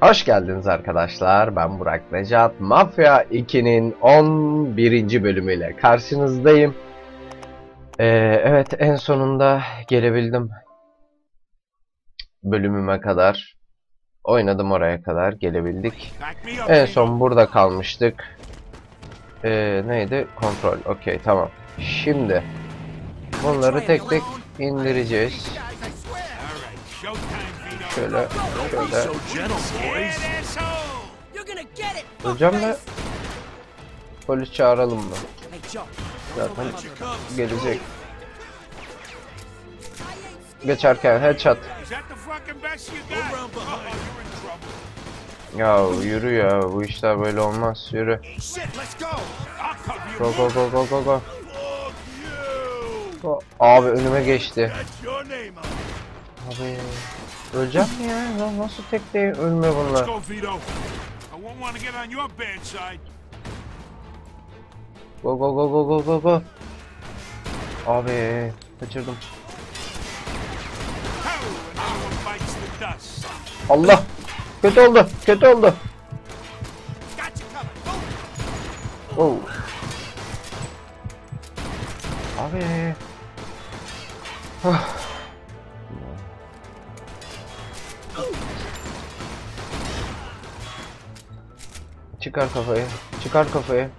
Hoş geldiniz arkadaşlar. Ben Burak Necat. Mafya 2'nin 11. bölümüyle karşınızdayım. Ee, evet en sonunda gelebildim. Bölümüme kadar. Oynadım oraya kadar gelebildik. En son burada kalmıştık. Ee, neydi? Kontrol. Okey tamam. Şimdi bunları tek tek indireceğiz. Şöyle şöyle. Hocam da polis çağıralım mı? Zaten gelecek. Geçerken headshot. Ya yürü ya bu işler böyle olmaz yürü. Go go go go go. Go. Abi önüme geçti. Abi öleceğim mi ya? Lan nasıl tek değil ölme bunlar. Go. Go go go go go go. Abi kaçırdım. Allah! Kötü oldu, kötü oldu. Oh. Abi. Ah. Çıkar kafayı. Çıkar kafayı.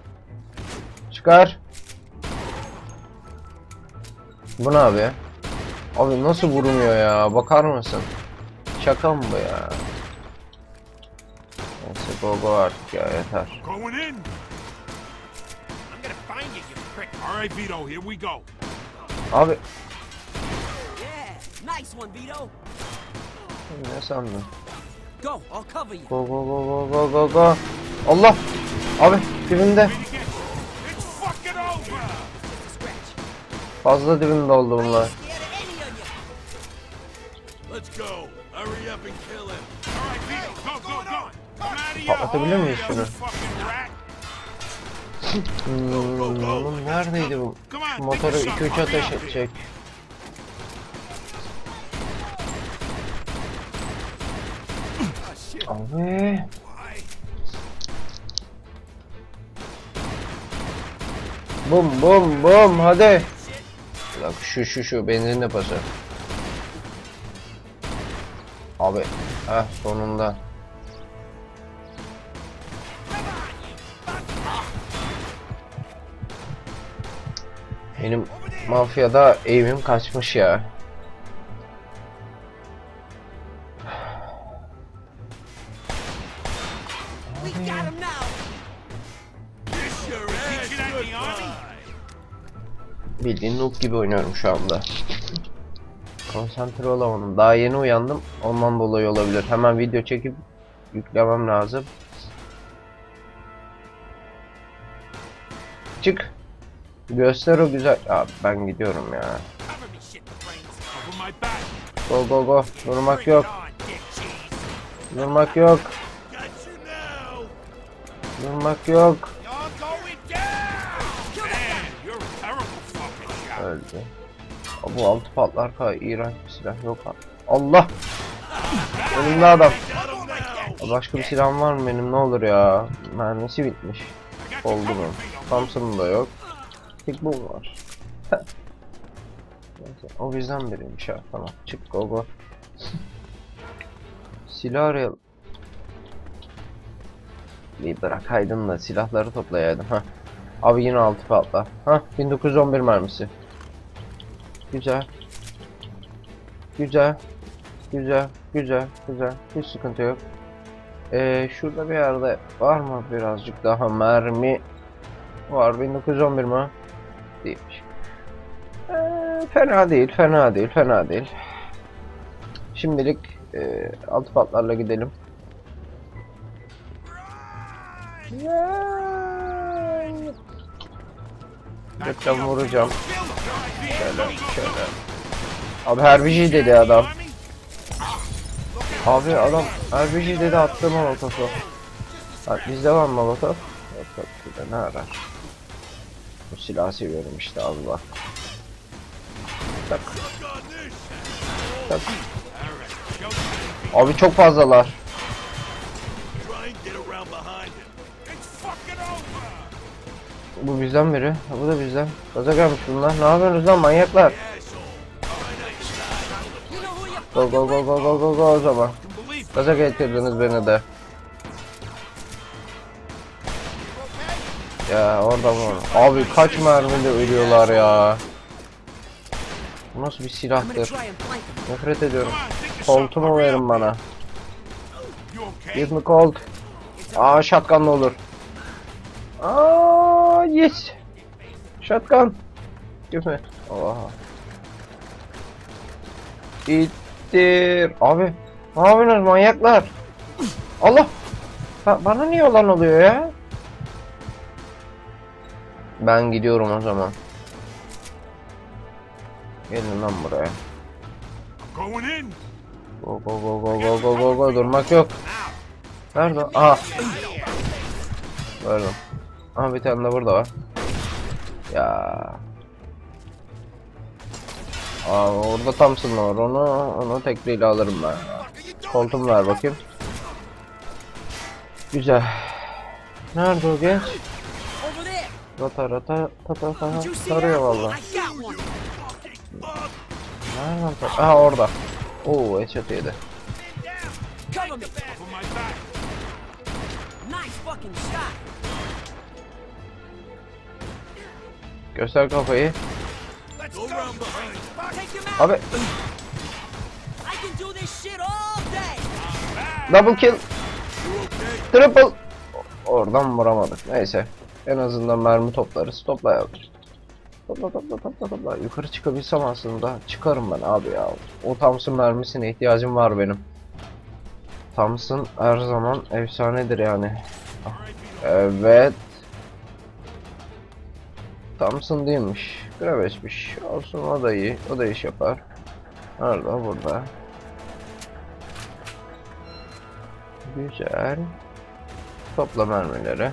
Çıkar. Bu ne abi? Abi nasıl vurmuyor ya? Bakar mısın? Şaka mı bu ya? Neyse go go artık ya yeter. Going in. I'm gonna find you, you prick. All right, Vito. Here we go. Abi ne sandın? Go. I'll cover you. Go go go go go go go. Allah! Abi dibinde. Fazla dibinde oldu bunlar. Patlatabilir miyiz şunu? oğlum neredeydi bu? Şu motoru 2-3 ateş edecek. Abi. Bum bum bum hadi. Bak şu şu şu benzin deposu. Abi. Heh sonunda. Benim mafyada eğimim kaçmış ya. Bildiğin noob gibi oynuyorum şu anda. Konsantre olamadım. Daha yeni uyandım. Ondan dolayı olabilir. Hemen video çekip yüklemem lazım. Çık. Göster o güzel. Abi ben gidiyorum ya. Go go go. Durmak yok. Durmak yok. Durmak yok. Öldü. Bu altı patlar ka iğrenç bir silah yok ha. Allah! Önümde adam. Başka bir silahım var mı benim ne olur ya? Mermisi bitmiş. Oldu mu? Thompson'ın da yok. Tek bu var. O bizden biriymiş ha tamam. Çık go go. Silah arayalım. Bir bırakaydın da silahları toplayaydım ha. Abi yine altı patla. Ha 1911 mermisi. Güzel. Güzel. Güzel. Güzel. Güzel. Hiç sıkıntı yok. Ee, şurada bir yerde var mı birazcık daha mermi? Var 1911 mi? Değilmiş. Ee, fena değil, fena değil, fena değil. Şimdilik e, altı patlarla gidelim. Reklam vuracağım. Şöyle, şöyle. Abi Herbiji dedi adam. Abi adam RPG dedi attı molotofu. Bak bizde var molotof? Yok yok şurada ne arar? Bu silahı seviyorum işte Allah. Tak. Tak. Abi çok fazlalar. Bu bizden biri. Bu da bizden. Gaza gelmiş bunlar. Ne yapıyorsunuz lan manyaklar? Go go go go go go go o zaman. Gaza getirdiniz beni de. Ya orada mı? Abi kaç mermide ölüyorlar ya. Bu nasıl bir silahtır? Nefret ediyorum. Koltumu verin bana. Give me colt. Aa shotgun olur. Aa yes. Shotgun. Give me. Oha. İttir. Abi. Ne yapıyorsunuz manyaklar? Allah. Ba- bana niye olan oluyor ya? Ben gidiyorum o zaman. Gelin lan buraya. Going in. Go go go go go go go go durmak yok. Nerede? Aha. Gördüm. Aha bir tane de burada var. Ya. Aa orada Thompson var. Onu onu tekliyle alırım ben. Koltuğumu ver bakayım. Güzel. Nerede o genç? Rata rata tata tata sarıyor valla. Nereden ta- Aha orada. Oo headshot yedi. Nice fucking shot. Him out. Abi double kill. Triple. Oradan vuramadık. Neyse. En azından mermi toplarız. Topla yavrum. Topla topla topla topla. Yukarı çıkabilsem aslında çıkarım ben abi ya. O Thompson mermisine ihtiyacım var benim. Thompson her zaman efsanedir yani. Evet. Thompson değilmiş. Gravet'miş. Olsun o da iyi. O da iş yapar. Nerede? Burada. Güzel. Topla mermileri.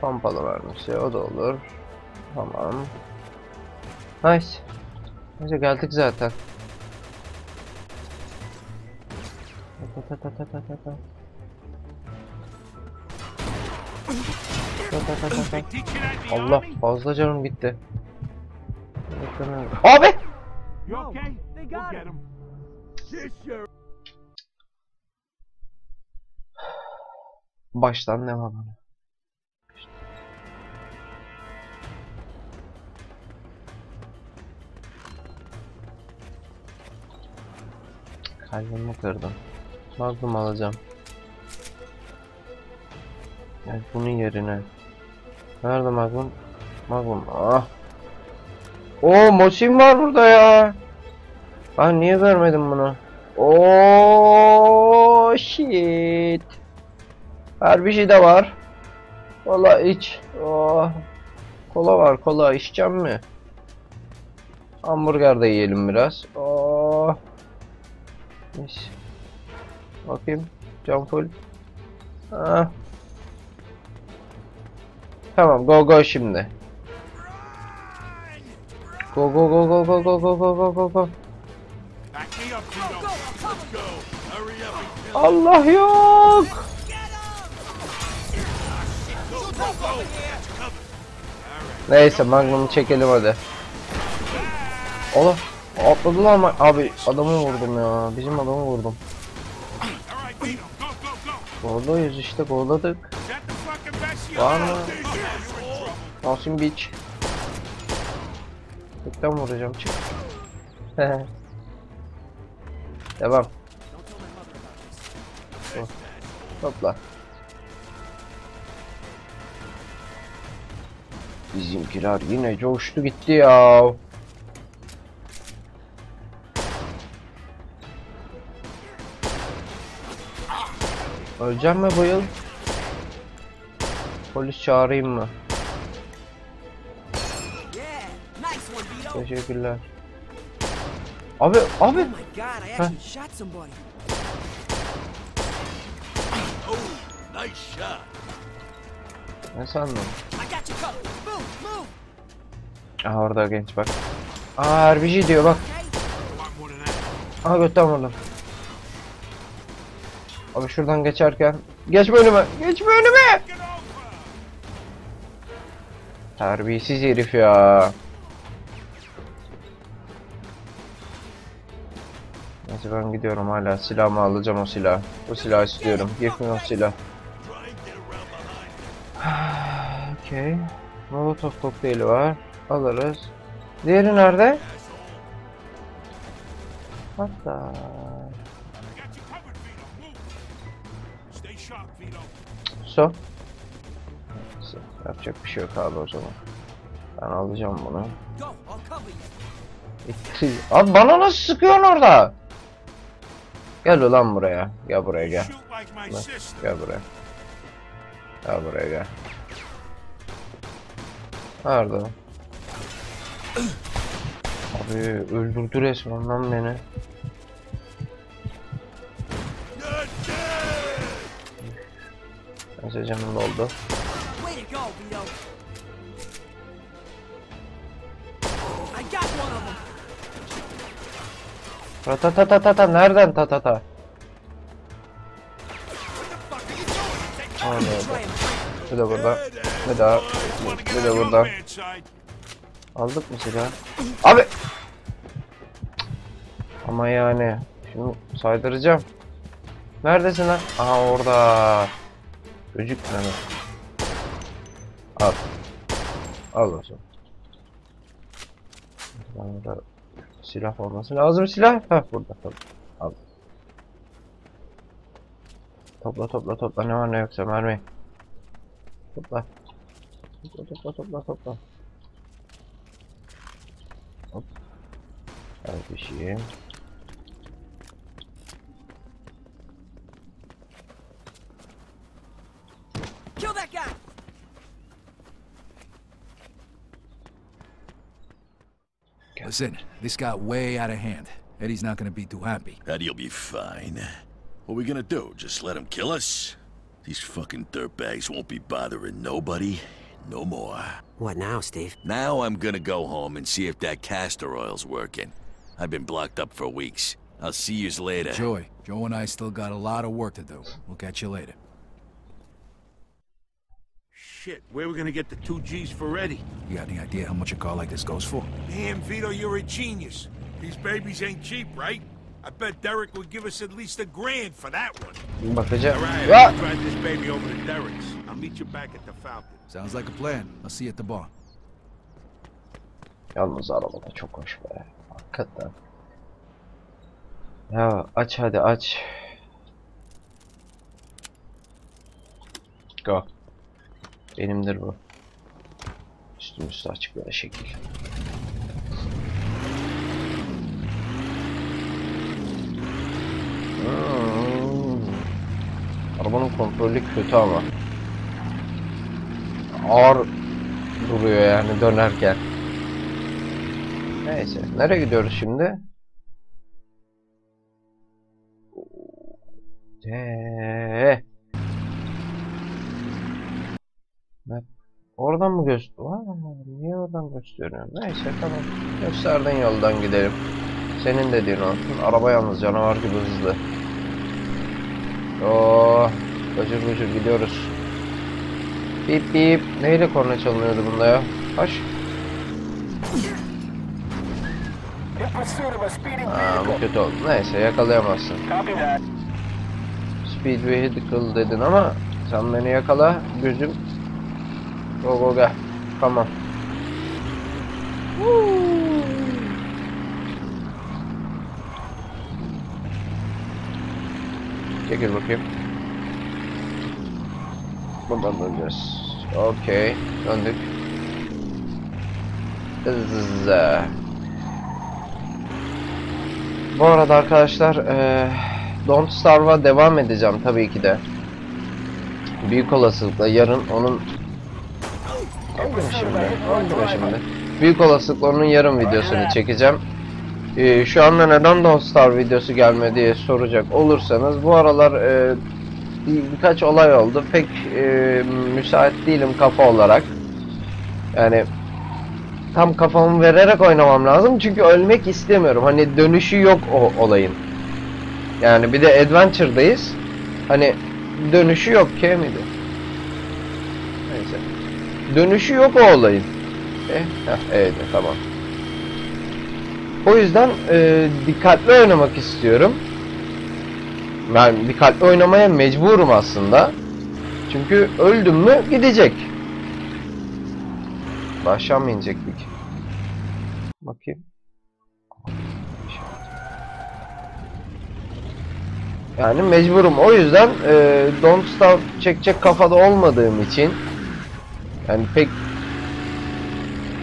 Pompalı mermisi o da olur. Tamam. Nice. Neyse geldik zaten. Ta ta ta ta ta ta kalk kalk kalk kalk. Allah fazla canım gitti. Abi! Baştan devam bana. Kalbimi kırdım. Magnum alacağım. Yani bunun yerine Nerede Magnum? Magnum. Ah. Oo Mosin var burada ya. Ben niye görmedim bunu? Oo shit. Her bir şey de var. Kola iç. Oh. Kola var kola içeceğim mi? Hamburger de yiyelim biraz. Oh. Mis. Bakayım. Cam full. Ah. Tamam go go şimdi. Go go go go go go go go go go go. Allah yok. Neyse Magnum'u çekelim hadi. Allah atladılar mı? Abi adamı vurdum ya. Bizim adamı vurdum. All right, Tito. Go, go, go. Goldayız işte golladık. Var mı? Masum Beach. Tekten vuracağım çık. Devam. Oh. Topla. Bizimkiler yine coştu gitti ya. Öleceğim mi bu yıl? Polis çağırayım mı? Teşekkürler. Abi abi. Heh. Ne sandın? Aha orada genç bak. Aa RPG diyor bak. Aha götten vurdum. Abi şuradan geçerken. Geç bölüme. Geç bölüme. Terbiyesiz herif ya. Neyse ben gidiyorum hala. Silahımı alacağım o silah. O silahı istiyorum. Me o silah. Okey. Molotov kokteyli var. Alırız. Diğeri nerede? Hatta. I Yapacak bir şey yok abi o zaman. Ben alacağım bunu. Abi bana nasıl sıkıyorsun orada? Gel ulan buraya. Gel buraya gel. Gel, buraya. Gel buraya gel. Nerede? Abi öldürdü resmen lan beni. Neyse canım doldu. Way to go, Vito. I got one of them. Ta ta ta ta ta ta nereden ta ta ta? Break Bir de burada. Bir daha. Bir de burada. Aldık mı silah? Abi! Ama yani. Şimdi saydıracağım. Neredesin lan? Aha orada. Çocuk ne? Al. Al o zaman. Burada silah olması lazım silah. Heh burada tabii. Al. Topla topla topla ne var ne yoksa mermi. Topla. Topla topla topla topla. Hop. Kardeşim. Kill Listen, this got way out of hand. Eddie's not gonna be too happy. Eddie'll be fine. What we gonna do? Just let him kill us? These fucking dirtbags won't be bothering nobody no more. What now, Steve? Now I'm gonna go home and see if that castor oil's working. I've been blocked up for weeks. I'll see yous later. Joey, Joe and I still got a lot of work to do. We'll catch you later. Shit, where we gonna get the two G's for Eddie? You got any idea how much a car like this goes for? Damn, Vito, you're a genius. These babies ain't cheap, right? I bet Derek would give us at least a grand for that one. Bakacağım. All right, Ya! I'll drive this baby over to Derek's. I'll meet you back at the Falcon. Sounds like a plan. I'll see you at the bar. Yalnız araba da çok hoş be. Hakikaten. Ya aç hadi aç. Go. Benimdir bu. Üstüm üstü açık böyle şekil. Hmm. Arabanın kontrolü kötü ama. Ağır duruyor yani dönerken. Neyse. Nereye gidiyoruz şimdi? Oradan mı göster? Vay, niye oradan gösteriyorsun? Neyse tamam. Gösterdiğin yoldan gidelim. Senin dediğin olsun. Araba yalnız canavar gibi hızlı. Oo, bıcır bıcır gidiyoruz. Bip bip. Neyle korna çalınıyordu bunda ya? Kaç? Aa, bu kötü oldu. Neyse yakalayamazsın. Speed vehicle dedin ama sen beni yakala gözüm. Go go gel. Tamam. Çekil bakayım. Buradan döneceğiz. Okey. Döndük. Zzzz. Bu arada arkadaşlar eee Don't Starve'a devam edeceğim tabii ki de. Büyük olasılıkla yarın onun Oldu şimdi? Oldu şimdi? Büyük olasılıkla onun yarın videosunu çekeceğim. Ee, şu anda neden Don't Starve videosu gelmedi diye soracak olursanız bu aralar e, bir, birkaç olay oldu. Pek e, müsait değilim kafa olarak. Yani tam kafamı vererek oynamam lazım çünkü ölmek istemiyorum. Hani dönüşü yok o olayın. Yani bir de Adventure'dayız. Hani dönüşü yok ki miydi? Dönüşü yok o olayın. Eh, heh, evet tamam. O yüzden e, dikkatli oynamak istiyorum. Ben dikkatli oynamaya mecburum aslında. Çünkü öldüm mü gidecek. Başa mı inecektik? Bakayım. Yani mecburum. O yüzden e, Don't Starve çekecek kafada olmadığım için yani pek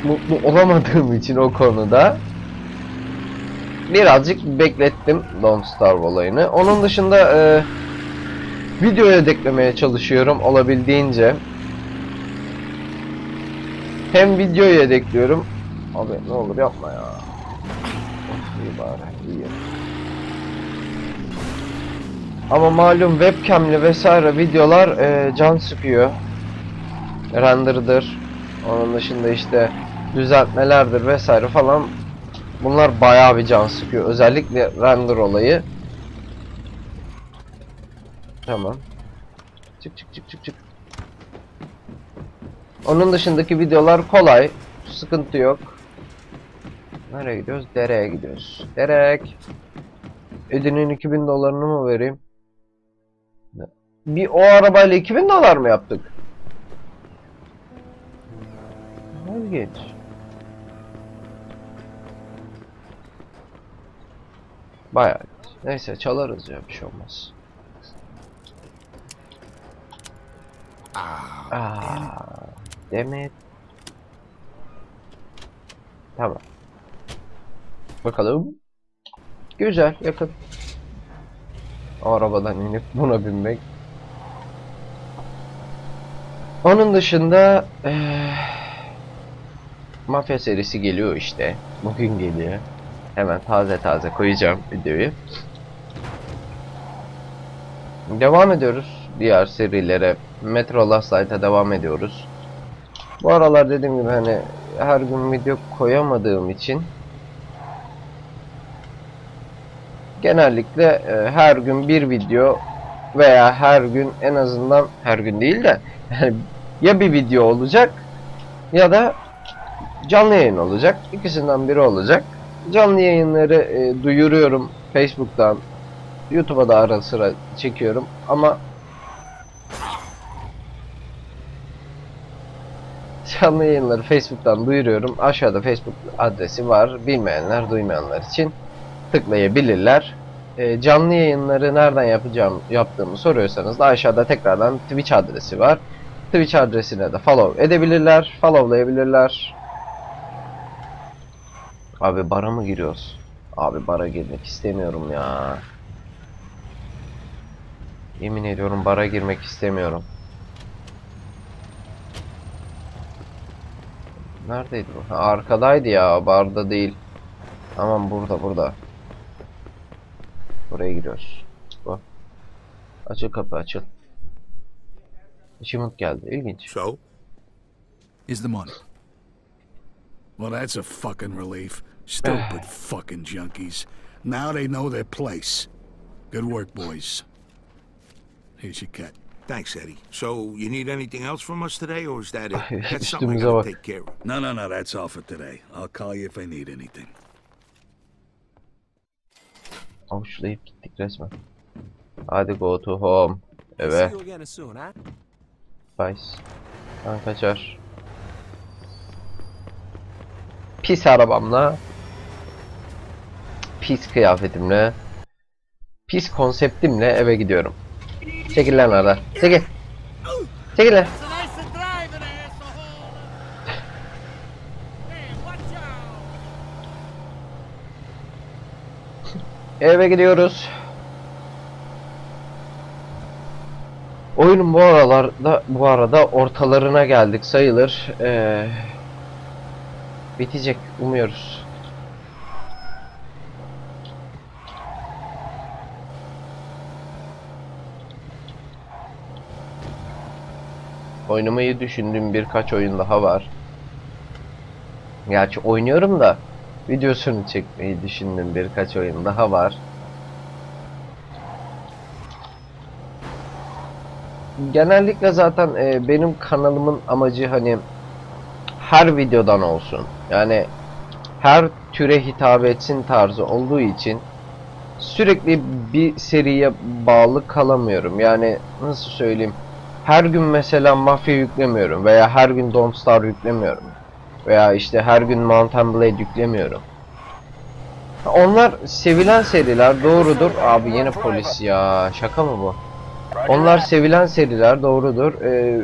mutlu olamadığım için o konuda birazcık beklettim Don't Starve olayını. Onun dışında e, videoya deklemeye çalışıyorum olabildiğince. Hem videoyu yedekliyorum. Abi ne olur yapma ya. Of, iyi bari iyi. Ama malum webcam'li vesaire videolar e, can sıkıyor. Render'dır. Onun dışında işte düzeltmelerdir vesaire falan. Bunlar bayağı bir can sıkıyor. Özellikle render olayı. Tamam. Çık çık çık çık çık. Onun dışındaki videolar kolay. Sıkıntı yok. Nereye gidiyoruz? Dereye gidiyoruz. Derek. Eddie'nin 2000 dolarını mı vereyim? Bir o arabayla 2000 dolar mı yaptık? İlginç. Bayağı. Neyse çalarız ya bir şey olmaz. Aa, demet. Tamam. Bakalım. Güzel, yakın. O arabadan inip buna binmek. Onun dışında eee, Mafya serisi geliyor işte. Bugün geliyor. Hemen taze taze koyacağım videoyu. Devam ediyoruz diğer serilere. Metro Last Light'a devam ediyoruz. Bu aralar dediğim gibi hani her gün video koyamadığım için genellikle e, her gün bir video veya her gün en azından her gün değil de ya bir video olacak ya da canlı yayın olacak. İkisinden biri olacak. Canlı yayınları e, duyuruyorum Facebook'tan, YouTube'a da ara sıra çekiyorum ama canlı yayınları Facebook'tan duyuruyorum. Aşağıda Facebook adresi var. Bilmeyenler, duymayanlar için tıklayabilirler. E, canlı yayınları nereden yapacağım yaptığımı soruyorsanız da aşağıda tekrardan Twitch adresi var. Twitch adresine de follow edebilirler, followlayabilirler. Abi bara mı giriyoruz? Abi bara girmek istemiyorum ya. Yemin ediyorum bara girmek istemiyorum. Neredeydi bu? Ha, arkadaydı ya, barda değil. Tamam burada burada. Buraya giriyoruz. Bu. Açıl kapı açıl. Achievement geldi. İlginç. So? Is the money. Well, that's a fucking relief. Stupid fucking junkies. Now they know their place. Good work, boys. Here's your cut. Thanks, Eddie. So, you need anything else from us today, or is that it? That's something I gotta take care of. No, no, no, that's all for today. I'll call you if I need anything. Avuçlayıp gittik resmen. Hadi go to home. See Eve. you again soon, huh? Vice. Ben kaçar. Pis arabamla. Pis kıyafetimle. Pis konseptimle eve gidiyorum. Çekil lan oradan. Çekil. Çekil lan. Eve gidiyoruz. Oyunun bu aralarda bu arada ortalarına geldik sayılır. Ee, bitecek umuyoruz. Oynamayı düşündüğüm birkaç oyun daha var. Gerçi oynuyorum da videosunu çekmeyi düşündüğüm birkaç oyun daha var. Genellikle zaten e, benim kanalımın amacı hani her videodan olsun. Yani her türe hitap etsin tarzı olduğu için sürekli bir seriye bağlı kalamıyorum. Yani nasıl söyleyeyim? Her gün mesela Mafya yüklemiyorum veya her gün Don't Starve yüklemiyorum. Veya işte her gün Mountain Blade yüklemiyorum. Onlar sevilen seriler doğrudur. Abi yine polis ya. Şaka mı bu? Onlar sevilen seriler doğrudur. Ee,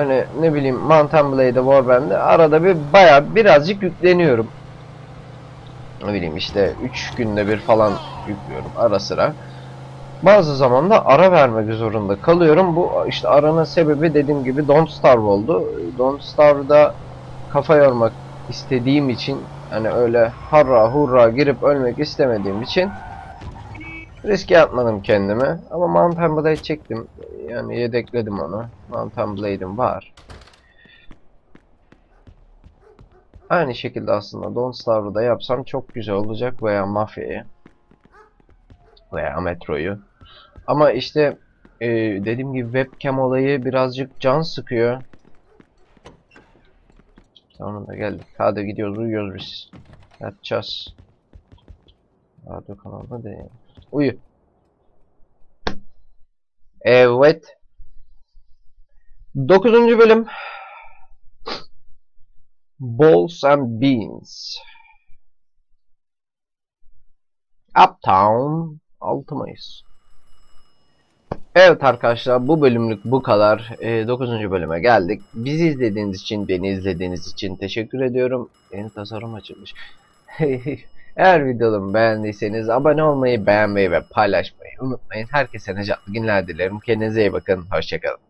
hani ne bileyim Mountain Blade'de Warband'de arada bir bayağı birazcık yükleniyorum. Ne bileyim işte 3 günde bir falan yüklüyorum ara sıra. Bazı zaman da ara vermek zorunda kalıyorum. Bu işte aranın sebebi dediğim gibi Don't Starve oldu. Don't Starve'da kafa yormak istediğim için hani öyle harra hurra girip ölmek istemediğim için riske atmadım kendime. Ama Mountain Blade çektim. Yani yedekledim onu. Mountain Blade'im var. Aynı şekilde aslında Don't Starve'ı da yapsam çok güzel olacak veya Mafya'yı veya Metro'yu. Ama işte e, dediğim gibi webcam olayı birazcık can sıkıyor. Sonunda geldik. Hadi gidiyoruz uyuyoruz biz. Yatacağız. Radyo kanalında değil. Uyu. Evet. 9. bölüm. Balls and Beans. Uptown 6 Mayıs. Evet arkadaşlar bu bölümlük bu kadar. 9. bölüme geldik. Bizi izlediğiniz için, beni izlediğiniz için teşekkür ediyorum. Yeni tasarım açılmış. Eğer videomu beğendiyseniz abone olmayı, beğenmeyi ve paylaşmayı unutmayın. Herkese necatlı günler dilerim. Kendinize iyi bakın. Hoşçakalın.